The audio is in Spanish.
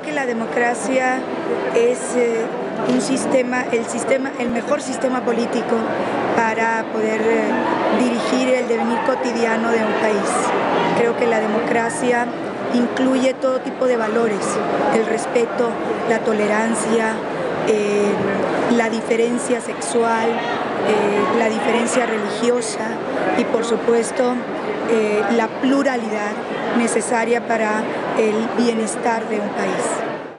Creo que la democracia es eh, un sistema, el sistema, el mejor sistema político para poder eh, dirigir el devenir cotidiano de un país. Creo que la democracia incluye todo tipo de valores, el respeto, la tolerancia, eh, la diferencia sexual, la diferencia religiosa y por supuesto la pluralidad necesaria para el bienestar de un país.